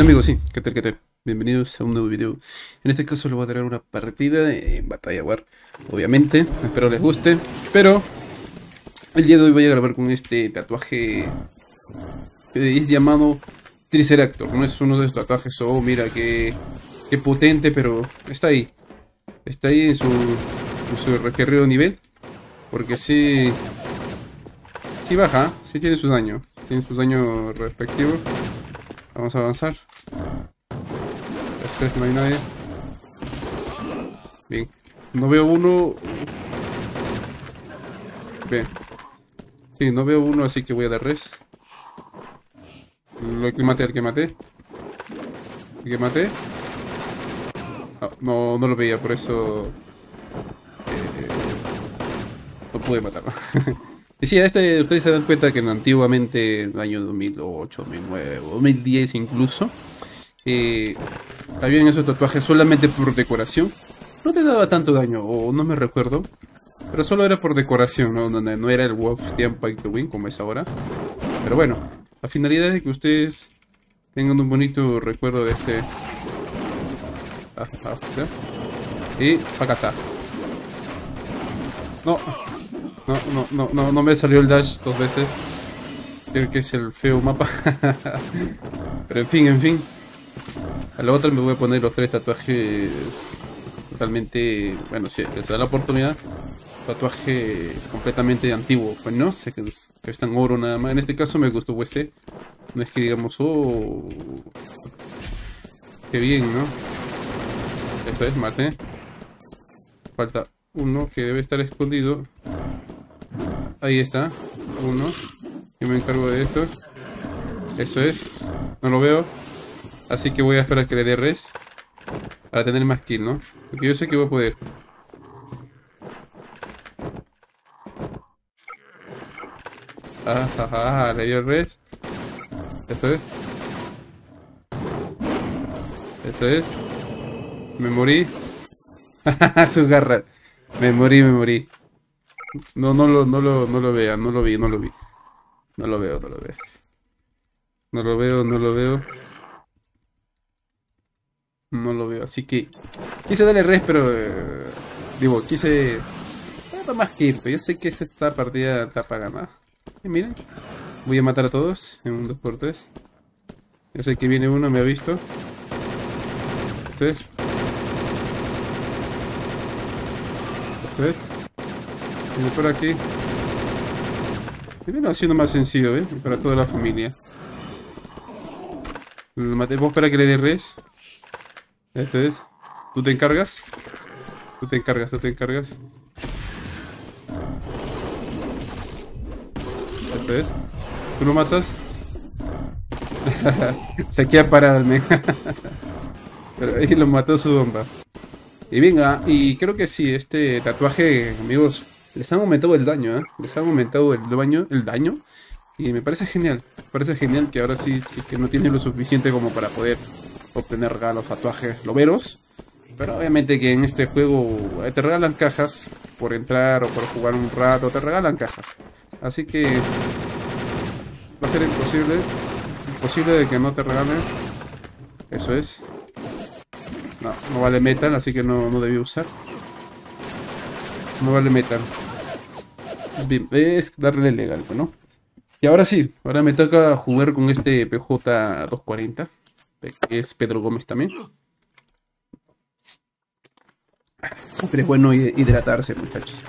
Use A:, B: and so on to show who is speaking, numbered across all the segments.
A: amigos? Sí, ¿qué tal? Bienvenidos a un nuevo video. En este caso les voy a traer una partida en Batalla War, obviamente, espero les guste, pero el día de hoy voy a grabar con este tatuaje que es llamado Triceractor, no es uno de esos tatuajes, oh mira qué, qué potente, pero está ahí, está ahí en su, en su requerido nivel, porque sí, sí baja, sí tiene su daño, tiene su daño respectivo. Vamos a avanzar. No. Bien. No veo uno. Bien. Sí, no veo uno, así que voy a dar res. Lo que maté, el que maté. El que maté. No, no lo veía, por eso... Eh, no pude matarlo. Y sí, este, ustedes se dan cuenta que antiguamente, en el año 2008, 2009, 2010 incluso, eh, habían esos tatuajes solamente por decoración. No te daba tanto daño, o no me recuerdo, pero solo era por decoración, ¿no? Donde no era el Wolf Team Pike to Win como es ahora. Pero bueno, la finalidad es que ustedes tengan un bonito recuerdo de este... Ah, ah, y acá No, no, no, no, no, no me salió el dash dos veces. Creo que es el feo mapa. Pero en fin, en fin. A la otra me voy a poner los tres tatuajes totalmente... Bueno, si les da la oportunidad. Tatuajes completamente antiguo. Pues no sé que, es, que están oro nada más. En este caso me gustó ese. No es que digamos, oh... Qué bien, ¿no? Esto es, mate. Falta uno que debe estar escondido. Ahí está. Uno. Yo me encargo de esto. Eso es. No lo veo. Así que voy a esperar que le dé res. Para tener más kill, ¿no? Porque yo sé que voy a poder. Ah, le dio res. Esto es. Esto es. Me morí. Su garra. Me morí, me morí. No, no lo, no lo, no lo vean, no lo vi, no lo vi. No lo veo, no lo veo. No lo veo, no lo veo. No lo veo, así que... Quise darle res, pero... Eh, digo, quise... Nada más que Yo sé que esta partida está para ganar. Y miren. Voy a matar a todos en un 2x3. Yo sé que viene uno, me ha visto. Esto es. Esto es por aquí. Viene haciendo más sencillo, ¿eh? Para toda la familia. Lo maté. ¿Vos para que le dé res? Este es. ¿Tú te encargas? Tú te encargas, tú te encargas. Este es. ¿Tú lo matas? Se queda parado el Pero ahí lo mató su bomba. Y venga, y creo que sí, este tatuaje, amigos, les han aumentado el daño, ¿eh? Les han aumentado el daño, el daño. Y me parece genial. Me parece genial que ahora sí, si es que no tiene lo suficiente como para poder obtener regalos, tatuajes, loberos. Pero obviamente que en este juego eh, te regalan cajas por entrar o por jugar un rato, te regalan cajas. Así que va a ser imposible, imposible de que no te regalen. Eso es. No, no vale metal, así que no, no debí usar. No vale metal. Bien, es darle legal, ¿no? Y ahora sí, ahora me toca jugar con este PJ 240, que es Pedro Gómez también. Siempre es bueno hidratarse, muchachos.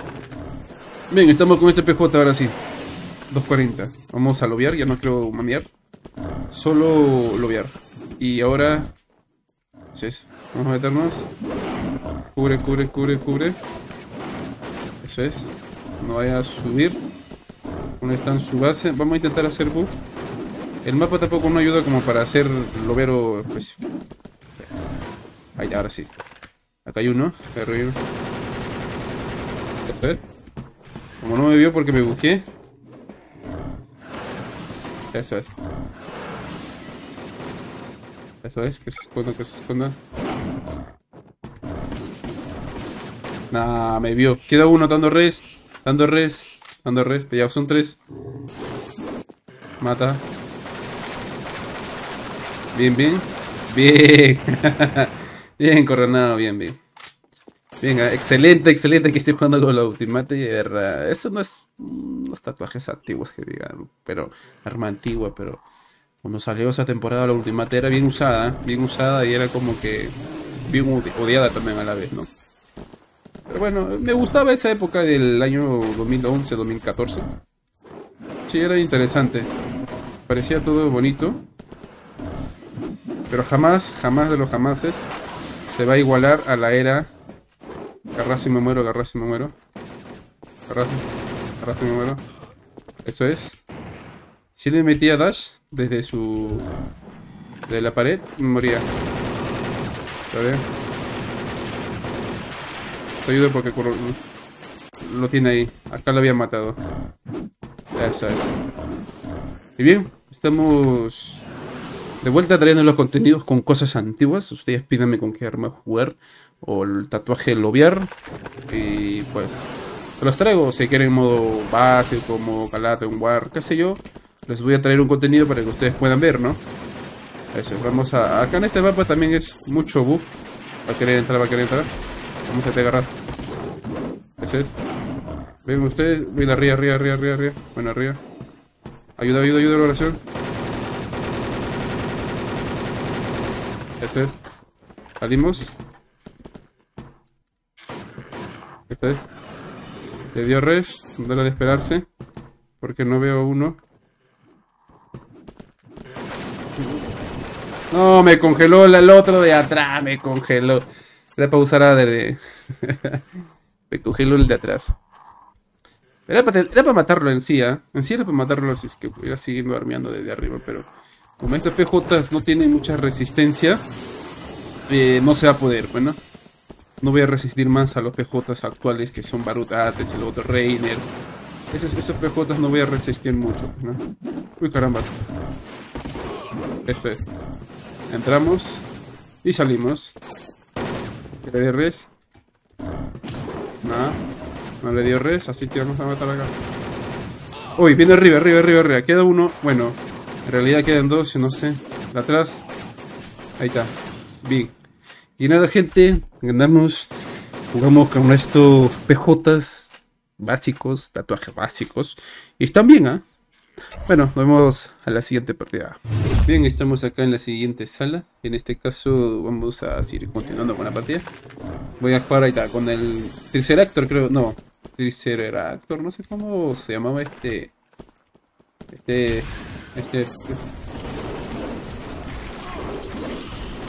A: Bien, estamos con este PJ ahora sí. 240. Vamos a lobear, ya no quiero manear. Solo lobear. Y ahora... ¿sí? Vamos a meternos. Cubre, cubre, cubre, cubre. Eso es. No vaya a subir. ¿Dónde está en su base? Vamos a intentar hacer buff. El mapa tampoco no ayuda como para hacer lobero específico. Ahí, ahora sí. Acá hay uno. Arriba. Como no me vio porque me busqué. Eso es. Eso es, que se esconda, que se esconda. Nah, me vio. Queda uno dando res. Dando res. Dando res. Ya son tres. Mata. Bien, bien. Bien. bien, coronado, bien, bien. Venga, excelente, excelente que estoy jugando con la Ultimate Guerra. Eso no es unos tatuajes antiguos que digan, pero arma antigua, pero cuando salió esa temporada la Ultimate era bien usada, bien usada y era como que bien odiada también a la vez, ¿no? Pero bueno, me gustaba esa época del año 2011, 2014. Sí, era interesante. Parecía todo bonito. Pero jamás, jamás de los jamases se va a igualar a la era Agarrazo y me muero, agarrazo y me muero. Agarrazo, agarrazo y me muero. Esto es. Si le metía dash desde su... De la pared, moría. ¿Está Te ayudo porque lo tiene ahí. Acá lo había matado. Eso es. Y bien, estamos de vuelta trayendo los contenidos con cosas antiguas. Ustedes pídanme con qué arma jugar o el tatuaje lobiar. Y pues se los traigo. Si quieren modo básico, modo calate, un war, qué sé yo les voy a traer un contenido para que ustedes puedan ver, ¿no? Eso, vamos a... Acá en este mapa también es mucho bug. Va a querer entrar, va a querer entrar. Vamos a te agarrar. Ese es. Ven ustedes, ven arriba, arriba, arriba, arriba, arriba. Bueno, arriba. Ayuda, ayuda, ayuda oración Salimos Esta es. Le dio res, no era de esperarse. Porque no veo uno. No, me congeló el otro de atrás, me congeló. Era para usar a de... me congeló el de atrás. Era para, era para matarlo en sí, ¿eh? En sí era para matarlo si es que iba siguiendo armeando desde arriba, pero... Como estos PJs no tienen mucha resistencia, eh, no se va a poder, bueno. No voy a resistir más a los PJs actuales que son Barutates, el otro Reiner. Esos, esos PJs no voy a resistir mucho, ¿no? Uy, caramba. Esto es. Entramos y salimos. ¿Le dio res? Nada. No le dio res, así que vamos a matar acá. Uy, viene arriba, arriba, arriba, arriba. Queda uno. Bueno, en realidad quedan dos, no sé. De atrás. Ahí está. Bien. Y nada, gente, andamos, jugamos con estos PJs básicos, tatuajes básicos. Y están bien, ¿ah? Bueno, nos vemos a la siguiente partida. Bien, estamos acá en la siguiente sala. En este caso vamos a seguir continuando con la partida. Voy a jugar ahí está, con el actor creo. No, actor no sé cómo se llamaba este... Este... Este...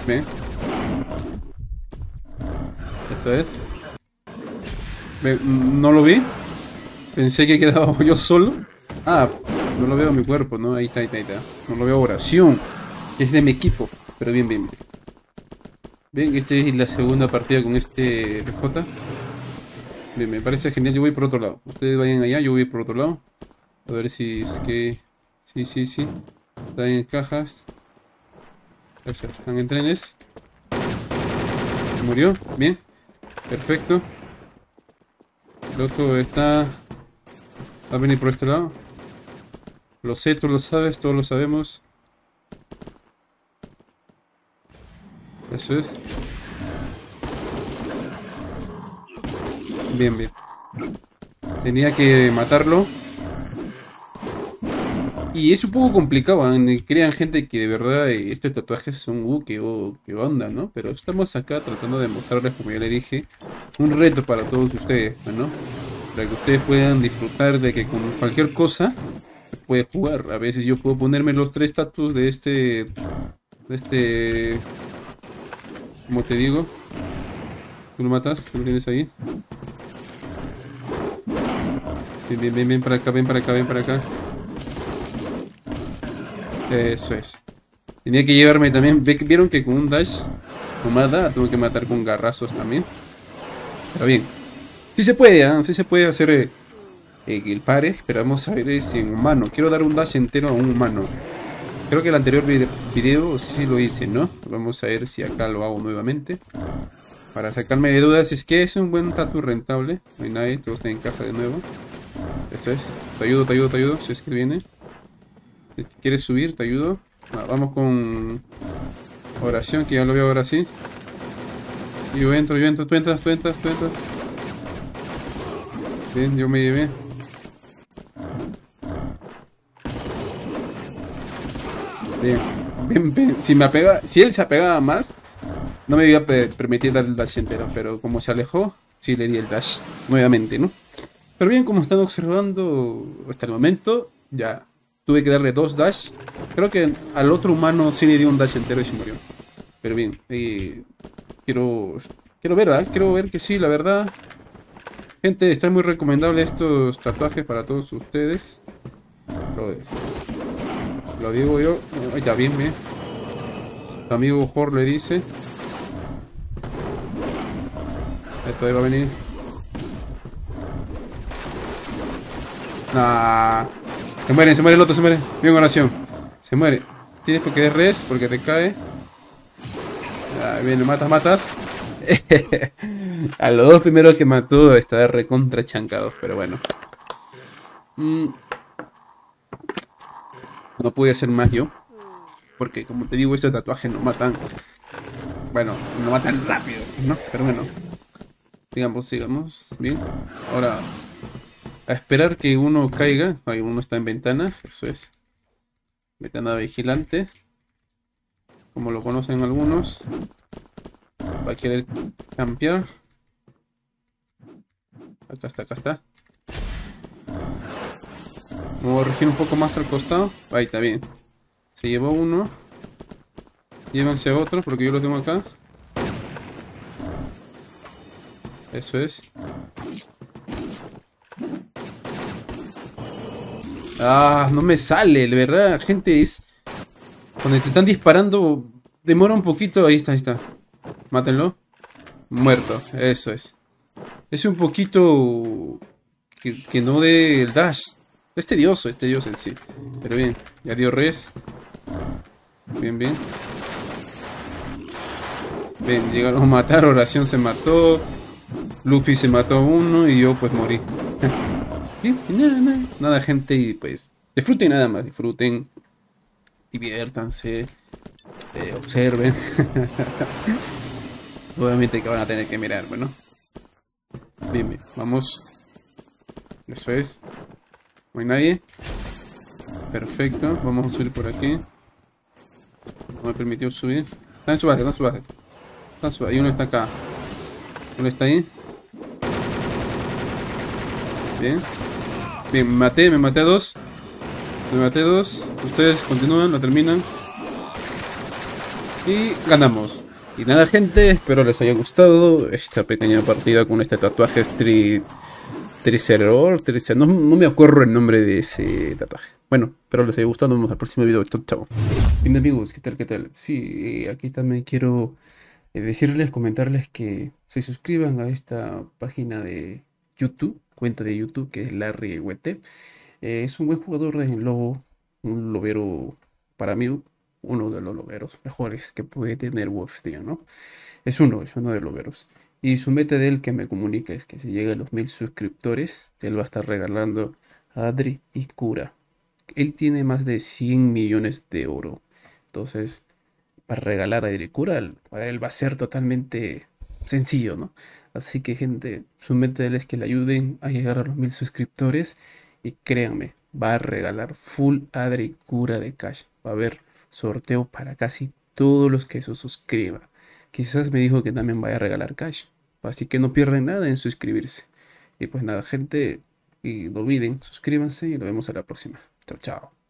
A: ¿Ven? Esto es. no lo vi. Pensé que quedaba yo solo. Ah, no lo veo en mi cuerpo, ¿no? Ahí está, ahí está, ahí está. No lo veo oración. Es de mi equipo. Pero bien, bien, bien. Bien, esta es la segunda partida con este PJ. Bien, me parece genial. Yo voy por otro lado. Ustedes vayan allá, yo voy por otro lado. A ver si es que... Sí, sí, sí. Están en cajas. están en trenes. Murió. Bien. Perfecto. El otro está... Va a venir por este lado. Lo sé, tú lo sabes, todos lo sabemos. Eso es. Bien, bien. Tenía que matarlo. Y es un poco complicado, ¿eh? crean gente que de verdad eh, este tatuaje es un uh, qué, onda, ¿no? Pero estamos acá tratando de mostrarles, como ya le dije, un reto para todos ustedes, ¿no? Para que ustedes puedan disfrutar de que con cualquier cosa puede jugar. A veces yo puedo ponerme los tres tatus de este... De este... Como te digo. ¿Tú lo matas? ¿Tú lo tienes ahí? Ven, ven, ven, ven para acá, ven para acá, ven para acá. Eso es. Tenía que llevarme también. Vieron que con un dash humada tengo que matar con garrazos también. Pero bien. Sí se puede, ¿eh? sí se puede hacer eh, el pare. Pero vamos a ver si en humano. Quiero dar un dash entero a un humano. Creo que el anterior video, sí lo hice, ¿no? Vamos a ver si acá lo hago nuevamente. Para sacarme de dudas, es que es un buen tatu rentable. No hay nadie, todos están en caja de nuevo. Eso es. Te ayudo, te ayudo, te ayudo. Si es que viene. Quieres subir, te ayudo. vamos con Oración, que ya lo veo ahora sí. Yo entro, yo entro, tú entras, tú entras, tú entras. Bien, yo me llevé. Bien, bien, bien. Si me apega, si él se apegaba más, no me iba a permitir dar el dash entero, pero como se alejó, sí le di el dash nuevamente, ¿no? Pero bien, como están observando hasta el momento, ya tuve que darle dos dash. Creo que al otro humano sí le di un dash entero y se murió. Pero bien, eh, quiero, quiero ver, ¿eh? quiero ver que sí, la verdad. Gente, está muy recomendable estos tatuajes para todos ustedes. Lo, digo yo. ya, bien, bien. Tu amigo Jor le dice. Esto ahí va a venir. Nah. Se muere, se muere el otro, se muere. Bien oración. Se muere. Tienes que es res porque te cae. Bien, matas, matas. a los dos primeros que mató está recontra chancados, pero bueno. Mm. No pude hacer más yo. Porque como te digo, estos tatuajes no matan. Bueno, no matan rápido, ¿no? Pero bueno. Sigamos, sigamos. Bien. Ahora. A esperar que uno caiga. Ahí uno está en ventana. Eso es. Ventana vigilante. Como lo conocen algunos. Va a querer campear. Acá está, acá está. Vamos a regir un poco más al costado. Ahí está bien. Se llevó uno. Llévense a otro porque yo lo tengo acá. Eso es. Ah, no me sale, la verdad, gente, es... Cuando te están disparando, demora un poquito. Ahí está, ahí está. Mátenlo. Muerto, eso es. Es un poquito... Que, no dé el dash. Es tedioso, es tedioso en sí. Pero bien, ya dio res. Bien, bien. Bien, llegaron a matar, oración se mató. Luffy se mató a uno y yo pues morí. Bien, nada, nada, nada gente y pues disfruten nada más, disfruten, diviértanse, eh, observen. Obviamente que van a tener que mirar, bueno. Bien, bien, vamos. Eso es. No hay nadie. Perfecto, vamos a subir por aquí. No me permitió subir. Está en su base. Está en su base. Y uno está acá. Uno está ahí. Bien. Me maté, me maté a dos. Me maté a dos. Ustedes continúan, lo terminan. Y ganamos. Y nada gente, espero les haya gustado esta pequeña partida con este tatuaje Street Triceror, no, no me acuerdo el nombre de ese tatuaje. Bueno, espero les haya gustado, nos vemos al próximo video, chao chao. Bien amigos, ¿qué tal, qué tal? Sí, aquí también quiero eh, decirles, comentarles que se suscriban a esta página de YouTube, cuenta de YouTube que es Larry Huete. Eh, es un buen jugador de lobo, un lobero para mí uno de los loberos mejores que puede tener Wolfstein, ¿no? Es uno, es uno de los loberos. Y su meta de él que me comunica es que si llega a los mil suscriptores, él va a estar regalando a Adri y Cura. Él tiene más de 100 millones de oro. Entonces, para regalar a Adri y Cura, para él va a ser totalmente sencillo, ¿no? Así que, gente, su meta es que le ayuden a llegar a los mil suscriptores. Y créanme, va a regalar full Adri Cura de cash. Va a haber sorteo para casi todos los que se suscriban. Quizás me dijo que también vaya a regalar cash. Así que no pierden nada en suscribirse. Y pues nada, gente, y no olviden, suscríbanse y nos vemos a la próxima. Chao, chao.